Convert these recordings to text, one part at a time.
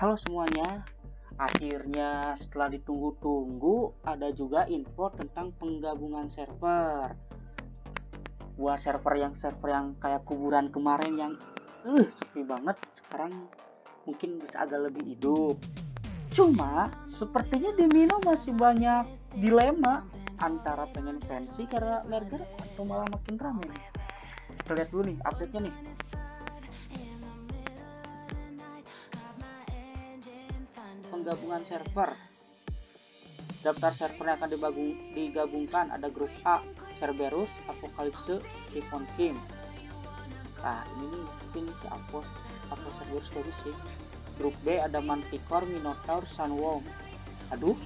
Halo semuanya, akhirnya setelah ditunggu-tunggu ada juga info tentang penggabungan server. Buat server yang server yang kayak kuburan kemarin yang uh sepi banget, sekarang mungkin bisa agak lebih hidup. Cuma sepertinya di Mino masih banyak dilema antara pengen fancy karena merger atau malah makin rame. Kita lihat dulu nih update-nya nih. Penggabungan server. Daftar server yang akan dibagung, digabungkan ada grup A Cerberus, Apocalypse, Typhon King nah ini nih spin si Apos Apos Cerberus sih. Grup B ada Manticore, Minotaur, Sunworm. Aduh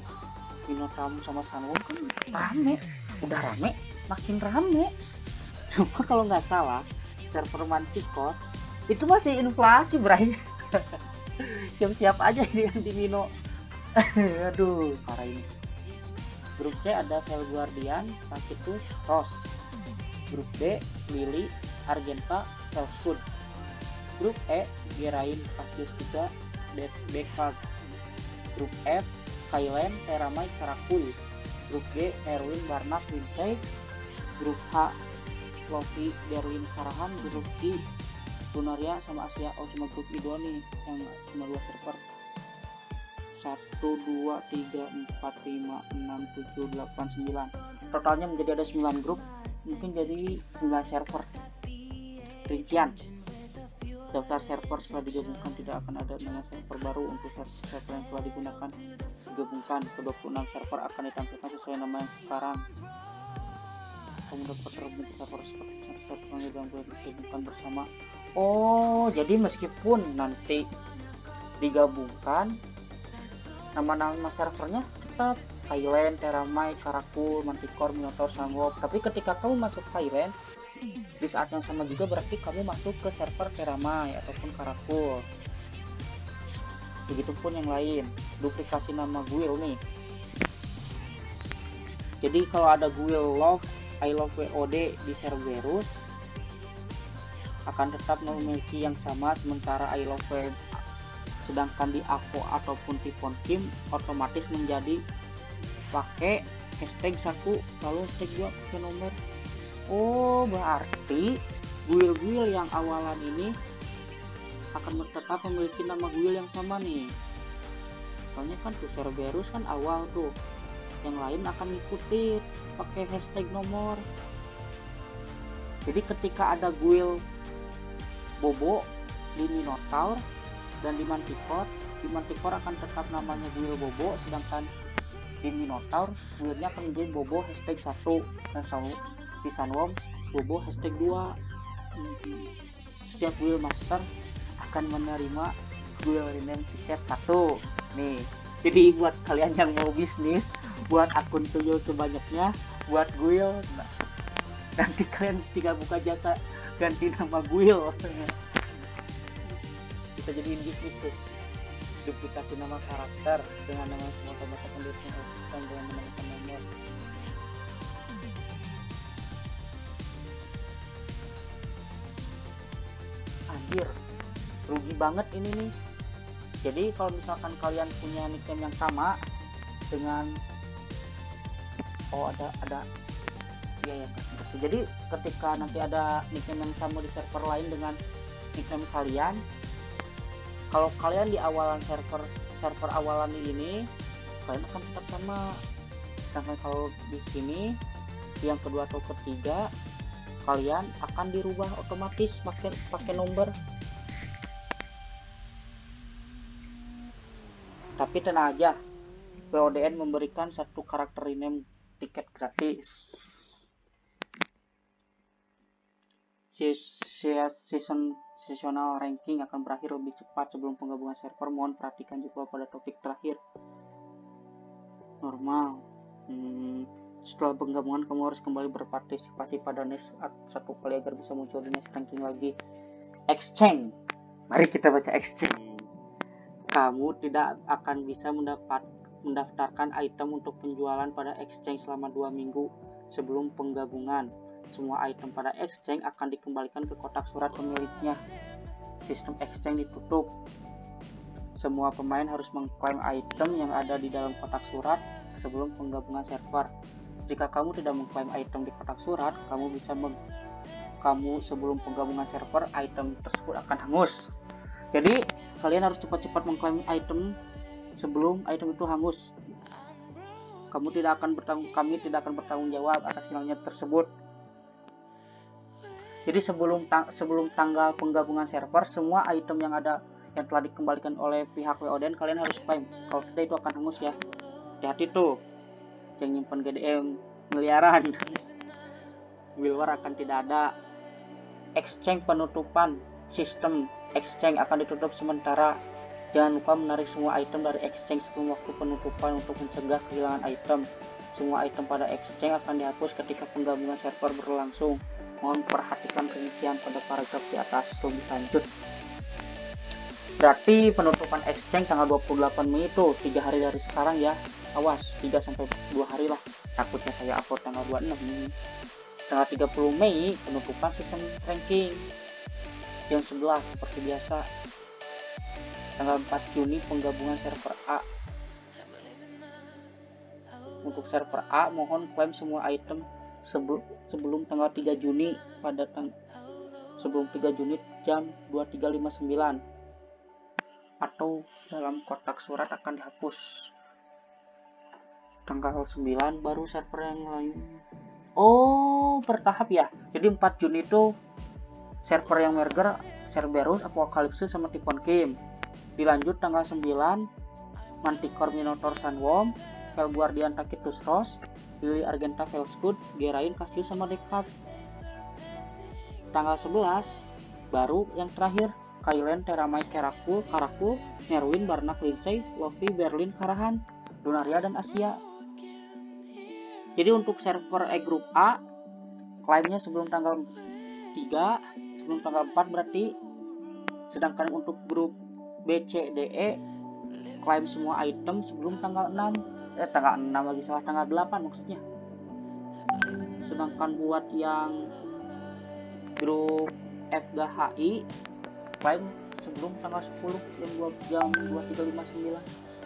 Minotaur sama Sunworm kan rame. Udah rame makin rame. Cuma kalau nggak salah server Manticore itu masih inflasi bray siap-siap aja ini yang di Mino aduh parah ini. Grup C ada Vel Guardian Rakitus Ross. Grup D Lily Argenta Velskud grup E Gerain Cassius 3 Dekard grup F Kylan Teramai Karakul. Grup G Erwin Barnak Winsay grup H Lofi Derwin Karahan. Grup I Lunaria sama Asia. Oh cuma grup I doang nih yang cuma dua server. 1 2 3 4 5 6 7 8 9 totalnya menjadi ada 9 grup mungkin jadi 9 server. Rincian. Daftar server setelah digabungkan tidak akan ada nama server baru untuk server yang telah digunakan. Digabungkan ke 26 server akan ditampilkan sesuai nama yang sekarang. Kamu dapat terbentuk server seperti server yang digabungkan bersama oh jadi meskipun nanti digabungkan nama-nama servernya tetap Thailand, Teramai, Karakul, Manticore, Minotaur, Sangwop tapi ketika kamu masuk Thailand di saat yang sama juga berarti kamu masuk ke server Teramai ataupun Karakul. Begitupun yang lain duplikasi nama guild nih. Jadi kalau ada guild love I love WOD di Cerberus akan tetap memiliki yang sama sementara I love sedangkan di Avo ataupun Typhon Kim otomatis menjadi pakai hashtag satu. Lalu hashtag dua pakai nomor. Oh berarti guil-guil yang awalan ini akan tetap memiliki nama guil yang sama nih. Soalnya kan tuh Cerberus kan awal tuh. Yang lain akan ngikutin pakai hashtag nomor. Jadi ketika ada guil Bobo di Minotaur dan di Manticore. Di Manticore akan tetap namanya Guil Bobo sedangkan di Minotaur guildnya akan menjadi Bobo hashtag 1 dan di Sunworms Bobo hashtag 2 setiap guild master akan menerima guild rename tiket 1 nih jadi buat kalian yang mau bisnis buat akun tuyul sebanyaknya buat guild nanti kalian tinggal buka jasa ganti nama guild bisa jadiin bisnis tuh. Duplikasi nama karakter dengan nama semua otomatis pendukung asisten dengan menemukan nomor anjir rugi banget ini nih. Jadi kalau misalkan kalian punya nickname yang sama dengan oh ada ada ya jadi ketika nanti ada nickname yang sama di server lain dengan nickname kalian kalau kalian di awalan server server awalan ini kalian akan tetap sama. Sedangkan kalau di sini yang kedua atau ketiga kalian akan dirubah otomatis pakai pakai nomor. Tapi tenang aja PODN memberikan satu karakter rename tiket gratis season seasonal ranking akan berakhir lebih cepat sebelum penggabungan server. Mohon perhatikan juga pada topik terakhir. Normal. Hmm, setelah penggabungan kamu harus kembali berpartisipasi pada NES satu kali agar bisa muncul di NES ranking lagi. Exchange. Mari kita baca exchange. Kamu tidak akan bisa mendapat mendaftarkan item untuk penjualan pada exchange selama dua minggu sebelum penggabungan semua item pada exchange akan dikembalikan ke kotak surat pemiliknya. Sistem exchange ditutup. semua pemain harus mengklaim item yang ada di dalam kotak surat sebelum penggabungan server jika kamu tidak mengklaim item di kotak surat kamu bisa meng kamu sebelum penggabungan server item tersebut akan hangus jadi kalian harus cepat-cepat mengklaim item sebelum item itu hangus kamu tidak akan bertanggung kami tidak akan bertanggung jawab atas hilangnya tersebut jadi sebelum ta sebelum tanggal penggabungan server semua item yang ada yang telah dikembalikan oleh pihak WODN kalian harus claim kalau tidak itu akan hangus ya. Hati-hati tuh. Yang nyimpen GDM miliaran Wilwar akan tidak ada. Exchange penutupan sistem. Exchange akan ditutup sementara. Jangan lupa menarik semua item dari exchange sebelum waktu penutupan untuk mencegah kehilangan item. Semua item pada exchange akan dihapus ketika penggabungan server berlangsung Mohon perhatikan rincian pada paragraf di atas lebih lanjut. Berarti penutupan exchange tanggal 28 Mei itu tiga hari dari sekarang ya. Awas 3 sampai 2 hari lah. Takutnya saya upload tanggal 26 Mei. Tanggal 30 Mei penutupan season ranking. Jam 11 seperti biasa. Tanggal 4 Juni penggabungan server A. Untuk server A mohon klaim semua item sebelum sebelum tanggal 3 Juni pada tang sebelum 3 Juni jam 2359 atau dalam kotak surat akan dihapus. Tanggal 9 baru server yang lain. Oh bertahap ya. Jadi 4 Juni itu server yang merger Cerberus, Apocalypse sama Tipon Kim dilanjut tanggal 9 Manticore Minotaur Sunworm Felguardian Tacitus Rose Lily Argenta Felskud, Gerain Cassius sama Dekap. Tanggal 11 baru yang terakhir Kailen Teramai Kerakul, Karakul, Nerwin, Barnak, Lindsay, Lofi, Berlin, Karahan, Donaria, dan Asia. Jadi untuk server E Group A, klaimnya sebelum tanggal 3, sebelum tanggal 4 berarti. Sedangkan untuk grup B, C, D, E, klaim semua item sebelum tanggal 6 eh tanggal 6 lagi salah tanggal 8 maksudnya. Sedangkan buat yang grup FGHI klaim sebelum tanggal 10 jam 2 jam 2359